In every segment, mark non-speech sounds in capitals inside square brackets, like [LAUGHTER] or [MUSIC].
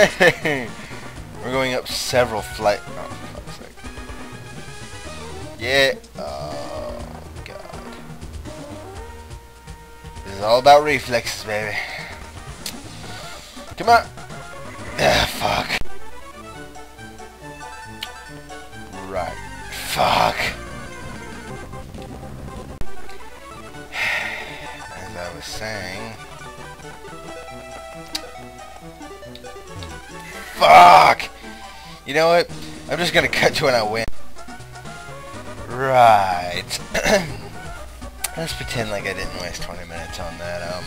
[LAUGHS] We're going up several flight. Oh. Yeah. Oh, God. This is all about reflexes, baby. Come on. Ah, fuck. Right. Fuck. [SIGHS] As I was saying. Fuck! You know what? I'm just gonna cut to when I win. Right. [CLEARS THROAT] Let's pretend like I didn't waste 20 minutes on that. Um,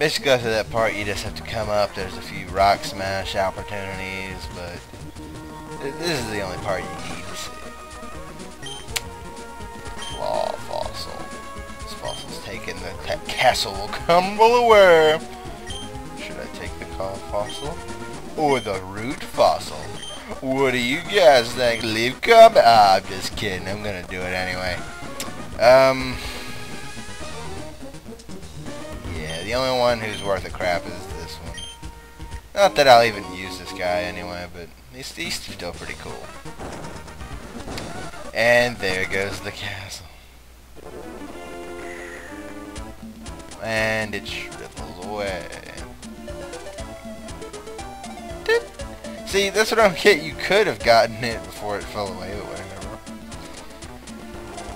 basically after that part you just have to come up. There's a few rock smash opportunities, but this is the only part you need to see. Claw fossil. This fossil's taken. The castle will [LAUGHS] crumble away. Should I take the claw fossil? Or the root fossil. What do you guys think? Leave comment. Ah, I'm just kidding. I'm gonna do it anyway. Um. Yeah, the only one who's worth a crap is this one. Not that I'll even use this guy anyway, but he's, he's still pretty cool. And there goes the castle. And it shrivels away. See, that's what I don't get. You could have gotten it before it fell away, but whatever.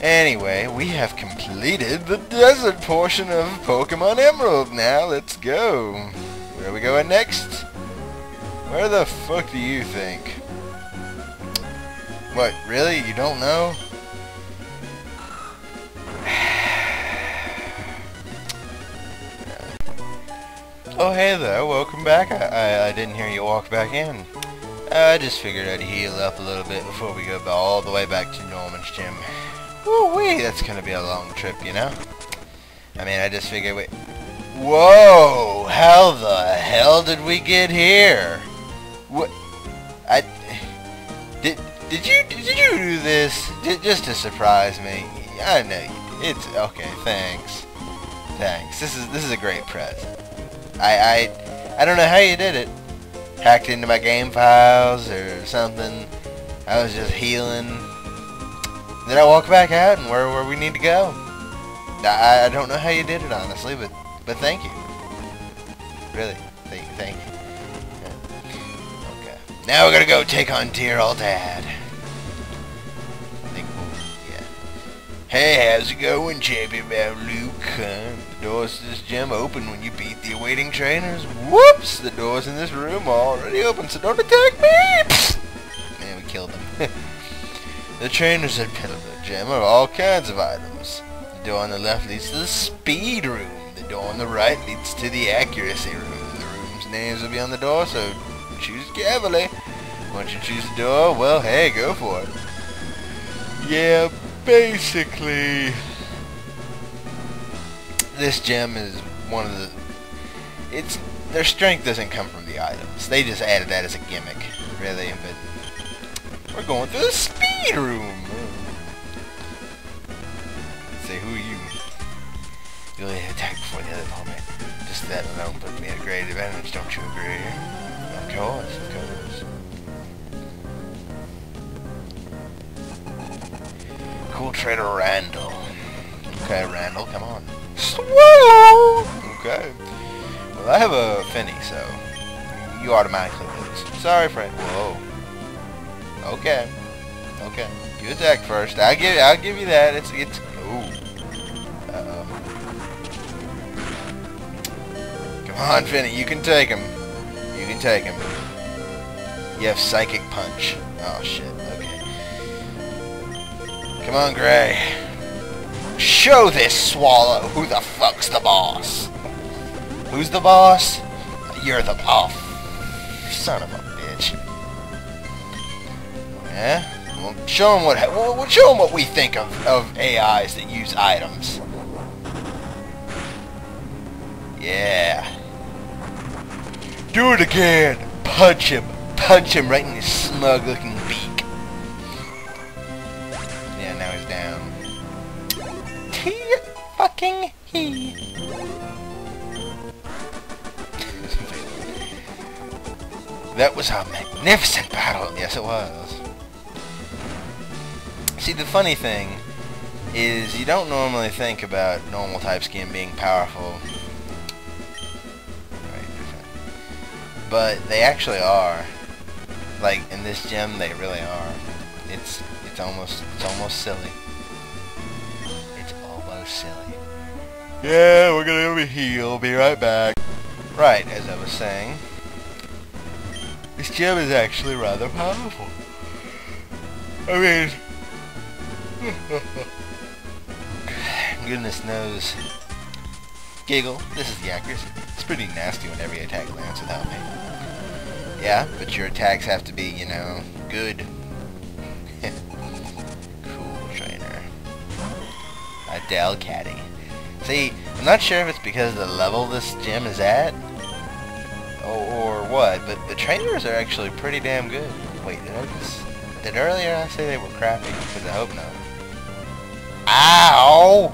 Anyway, we have completed the desert portion of Pokemon Emerald. Now, let's go. Where are we going next? Where the fuck do you think? What, really? You don't know? [SIGHS] Oh, hey there. Welcome back. I, I, I didn't hear you walk back in. I just figured I'd heal up a little bit before we go all the way back to Norman's gym. Woo-wee, that's gonna be a long trip, you know? I mean, I just figured, wait... Whoa! How the hell did we get here? What? I... Did, did you, did you do this? J just to surprise me? I know. It's, okay, thanks. Thanks. This is, this is a great present. I, I, I don't know how you did it. Hacked into my game files or something. I was just healing. Then I walk back out and where, where we need to go. I, I don't know how you did it, honestly, but, but thank you. Really, thank, thank you. Okay. Now we're gonna go take on Dear Old Dad. Hey, how's it going, Champion Man Luke? Huh? The doors to this gym open when you beat the awaiting trainers. Whoops! The doors in this room are already open, so don't attack me! Psst. Man, we killed them. [LAUGHS] the trainers at Pillager Gym are all kinds of items. The door on the left leads to the speed room. The door on the right leads to the accuracy room. The room's names will be on the door, so choose carefully. Once you choose the door, well, hey, go for it. Yeah, basically, this gem is one of the. It's their strength doesn't come from the items. They just added that as a gimmick, really. But we're going through the speed room. Say, who are you? You only attack before the other opponent. Just that alone put me at a great advantage. Don't you agree? Of course, of course. Cool trader Randall. Okay, Randall, come on. Swellow! Okay. Well, I have a Finny, so you automatically lose. Sorry, friend. Whoa. Okay. Okay. You attack first. I'll give. I'll give you that. It's. It's. Ooh. Uh oh. Come on, Finny. You can take him. You can take him. You have Psychic Punch. Oh shit. Okay. Come on, Gray. Show this Swellow who the fuck's the boss. Who's the boss? You're the boss. Son of a bitch. Yeah? Well, show him what. Well, show him what we think of of AIs that use items. Yeah. Do it again. Punch him. Punch him right in his smug-looking beak. T fucking he. That was a magnificent battle. Yes, it was. See, the funny thing is you don't normally think about normal type skin being powerful. But they actually are. Like, in this gem, they really are. It's, it's almost, it's almost silly. Yeah, we're gonna heal. Be right back. Right, as I was saying, this gem is actually rather powerful. I mean, [LAUGHS] goodness knows. Giggle, this is the accuracy. It's pretty nasty when every attack lands without me. Yeah, but your attacks have to be, you know, good. [LAUGHS] cool trainer. A Delcatty. See, I'm not sure if it's because of the level this gym is at, or, or what, but the trainers are actually pretty damn good. Wait, did I just... Did earlier I say they were crappy? Because I hope not. Ow!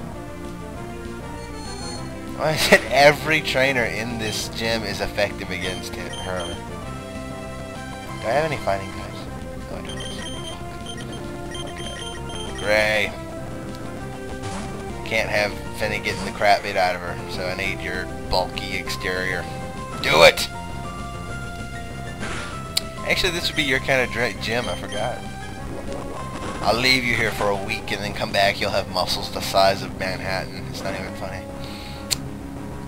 I said every trainer in this gym is effective against him, her. Do I have any fighting types? No, I don't. Okay. Gray. Can't have Finny getting the crap beat out of her, so I need your bulky exterior. Do it! Actually, this would be your kind of gym, I forgot. I'll leave you here for a week and then come back, you'll have muscles the size of Manhattan. It's not even funny.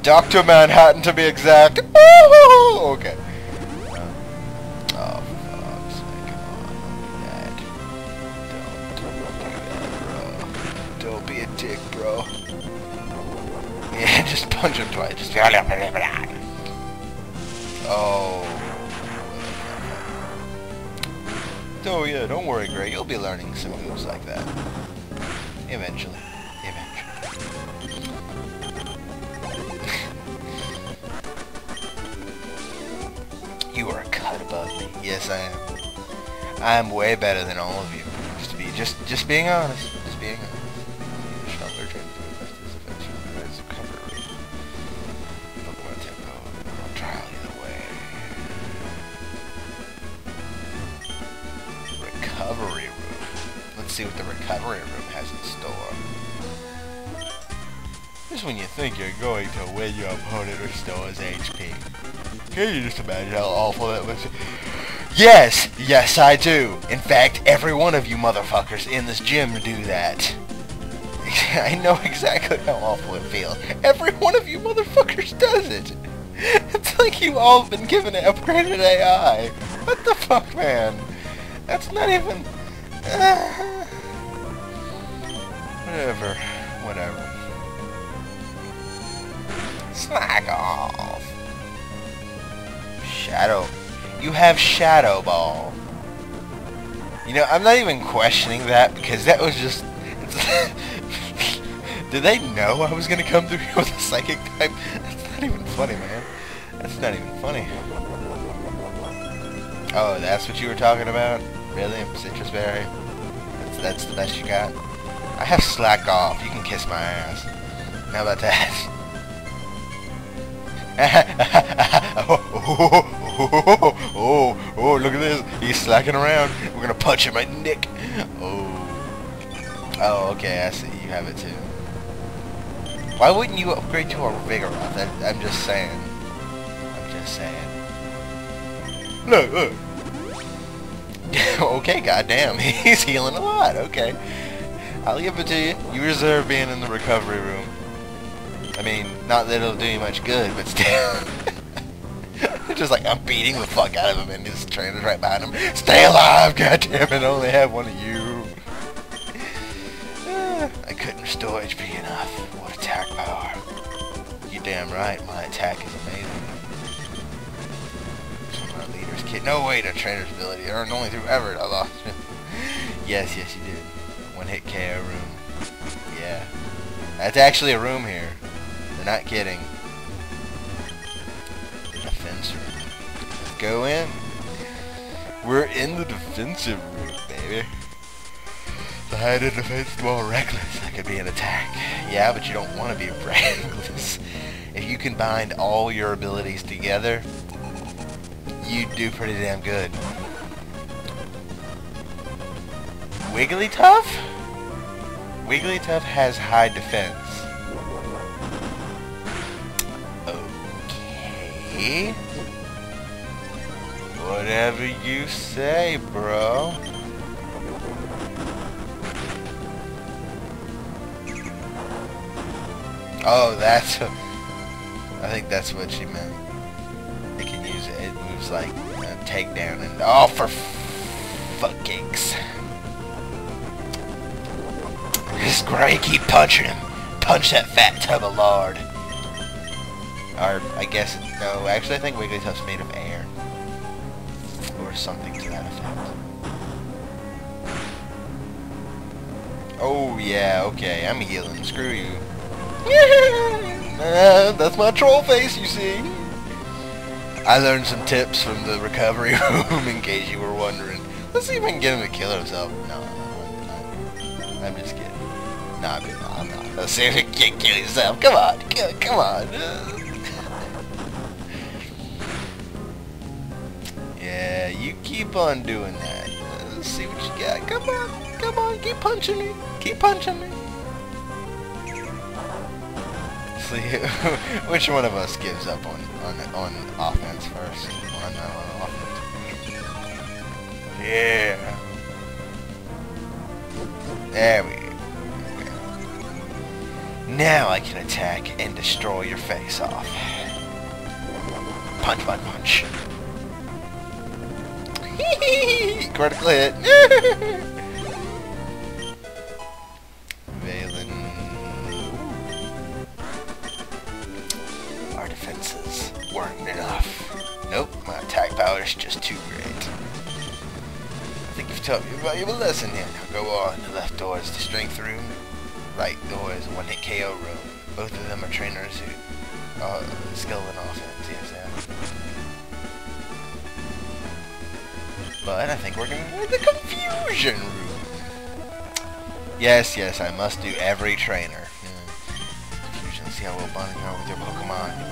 Dr. Manhattan to be exact. okay. Oh, oh bro. Don't be a dick, bro. Yeah, [LAUGHS] just punch him twice. Just... Oh. Oh yeah, don't worry, Gray. You'll be learning some moves like that. Eventually. Eventually. [LAUGHS] you are a cut above me. Yes, I am. I am way better than all of you. Just to be, just, just being honest. Just being honest. See what the recovery room has in store. Just when you think you're going to win, your opponent restores HP. Can you just imagine how awful that was? Yes! Yes, I do! In fact, every one of you motherfuckers in this gym do that. [LAUGHS] I know exactly how awful it feels. Every one of you motherfuckers does it! It's like you all have been given an upgraded AI. What the fuck, man? That's not even... [SIGHS] Uh, Whatever. Whatever. Slack off. Shadow. You have Shadow Ball. You know, I'm not even questioning that because that was just... [LAUGHS] Did they know I was going to come through here [LAUGHS] with a Psychic type? That's not even funny, man. That's not even funny. Oh, that's what you were talking about? Really? Sitrus Berry? That's, that's the best you got? I have slack off. You can kiss my ass. How about that? [LAUGHS] oh, oh, oh, look at this. He's slacking around. We're going to punch him right in the neck. Oh. Oh, okay. I see. You have it too. Why wouldn't you upgrade to a Vigoroth? I'm just saying. I'm just saying. Look, look. [LAUGHS] okay, goddamn. [LAUGHS] He's healing a lot. Okay. I'll give it to you. You reserve being in the recovery room. I mean, not that it'll do you much good, but still. [LAUGHS] Just like I'm beating the fuck out of him and his trainer's right behind him. Stay alive, [LAUGHS] goddammit, I only have one of you. [SIGHS] I couldn't restore HP enough. What attack power. You damn right, my attack is amazing. My leader's kid. No way to trainer's ability. Earned only through Everett. I lost. [LAUGHS] Yes, yes, you did. One hit KO room. Yeah. That's actually a room here. They're not kidding. Defense room. Let's go in. We're in the defensive room, baby. The higher the defense, more reckless that could be an attack. Yeah, but you don't want to be [LAUGHS] reckless. If you combine all your abilities together, you do pretty damn good. Wigglytuff? Wigglytuff has high defense. Okay. Whatever you say, bro. Oh, that's... [LAUGHS] I think that's what she meant. It can use it. Moves like a takedown and... Oh, for fuck This Gray, keep punching him. Punch that fat tub of lard. Or, I guess, no, actually I think Wigglytuff's made of air. Or something to that effect. Oh, yeah, okay, I'm healing. Screw you. [LAUGHS] uh, that's my troll face, you see. I learned some tips from the recovery [LAUGHS] room, in case you were wondering. Let's see if I can get him to kill himself. No, I'm just kidding. Nah, no, I'm not. Let's see if he can kill yourself. Come on, come on. yeah, you keep on doing that. Let's see what you got. Come on, come on, keep punching me. Keep punching me. See [LAUGHS] which one of us gives up on on on offense first. On, uh, offense. Yeah. There we go. Now I can attack and destroy your face off. Punch, punch, punch. [LAUGHS] Critical [LAUGHS] hit. Valen. Our defenses weren't enough. Nope, my attack power is just too great. I think you've taught me a valuable lesson here. Now go on. The left door is the strength room right door is one hit KO room. Both of them are trainers who uh, skill in offense, yes, yeah. But I think we're going to the confusion room. Yes, yes, I must do every trainer. Hmm. Confusion, see how well bonding are with your Pokemon.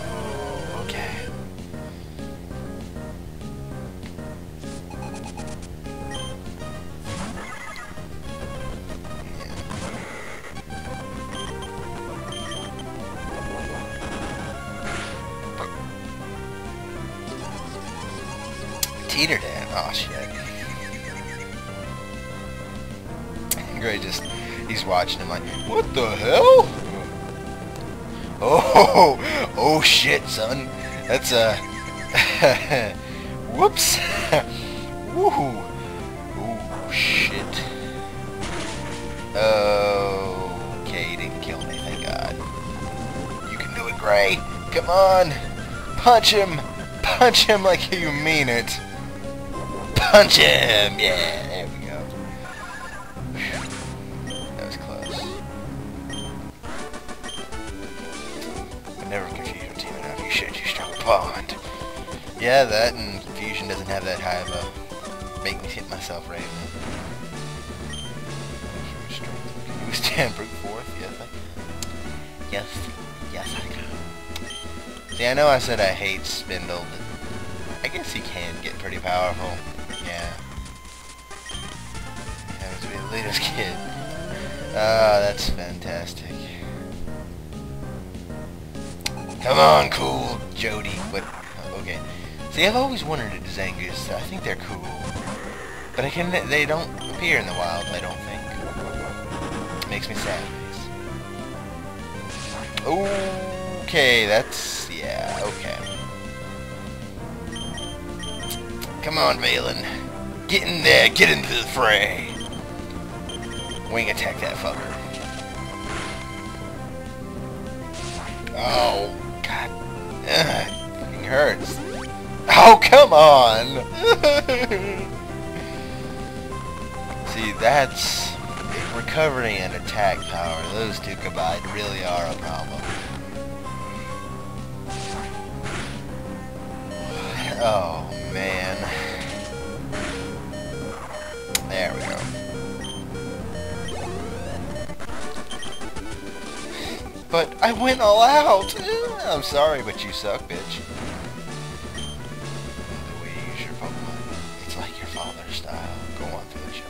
Oh shit. Gray just, he's watching him like, what the hell? Oh, oh shit, son. That's a, uh, [LAUGHS] whoops. [LAUGHS] Woo. Oh shit. Okay, he didn't kill me, thank God. You can do it, Gray. Come on. Punch him. Punch him like you mean it. Punch him! Yeah, there we go. That was close. I never confusion team enough. You should you strong bond. Yeah, that and confusion doesn't have that high of a make me hit myself right. Can you stand brute force? Yes, I can. Yes, yes, I can. See, I know I said I hate Spinda, but I guess he can get pretty powerful. Latest kid. Ah, that's fantastic. Come on, cool Jody. What? Okay. See, I've always wondered at Zangoose. I think they're cool. But I can they don't appear in the wild, I don't think. It Makes me sad. Okay, that's... yeah, okay. Come on, Valen. Get in there, get into the fray. Wing attack that fucker. Oh, God. Ugh, it hurts. Oh, come on! [LAUGHS] See, that's... Recovery and attack power, those two combined really are a problem. Oh, man. There we go. But I went all out! Eh, I'm sorry, but you suck, bitch. The way you use your Pokemon, it's like your father's style. Go on to the show.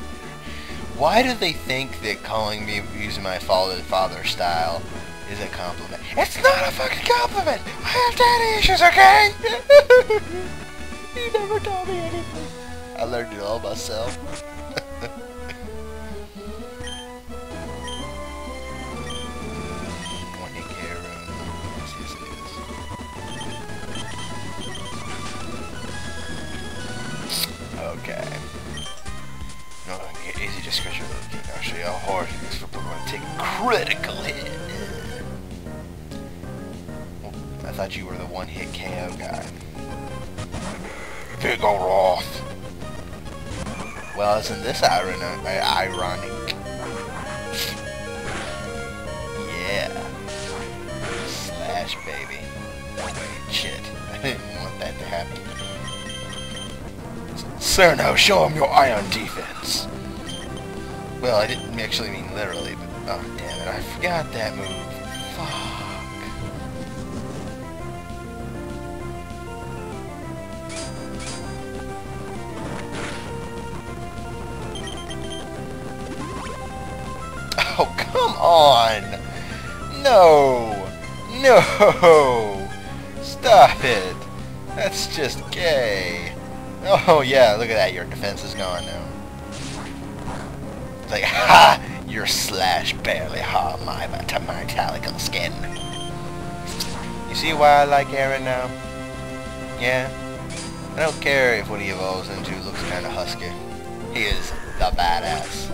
Why do they think that calling me using my father father style is a compliment? It's not a fucking compliment! I have daddy issues, okay? [LAUGHS] you never taught me anything. I learned it all myself. Critical hit. I thought you were the one-hit KO guy. Vigoroth. Well, isn't this iron ironic? Yeah. Slash, baby. Shit. I didn't want that to happen. Cerno, show him your iron defense. Well, I didn't actually mean literally, but oh damn it, I forgot that move. Fuck. Oh, come on! No! No! Stop it! That's just gay. Oh yeah, look at that, your defense is gone now. It's like, [LAUGHS] ha! Your slash barely harm my metallical skin. You see why I like Aron now? Yeah? I don't care if what he evolves into looks kinda husky. He is the badass.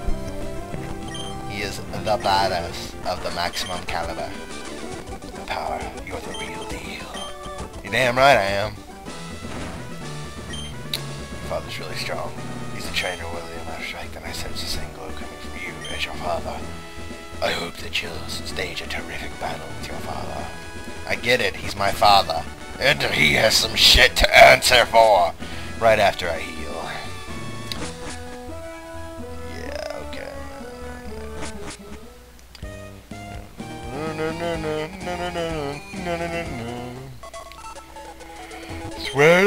He is the badass of the maximum caliber. Power, you're the real deal. You're damn right I am. Your father's really strong. He's a trainer worthy of my strength, and I sense same glow coming your father. I hope that you'll stage a terrific battle with your father. I get it, he's my father. And he has some shit to answer for! Right after I heal.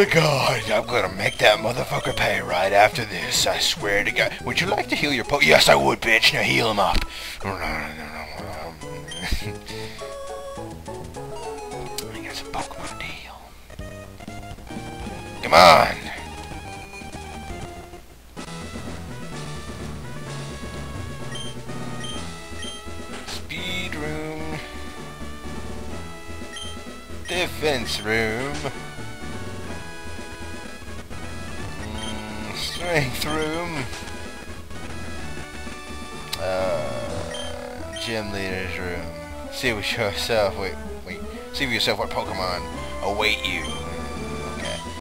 To God, I'm gonna make that motherfucker pay right after this. I swear to God. Would you like to heal your po- Yes, I would, bitch. Now heal him up. [LAUGHS] Pokemon. Come on. Speed room. Defense room. Strength room. Uh, gym leader's room. See with yourself. Wait, wait. See for yourself what Pokemon await you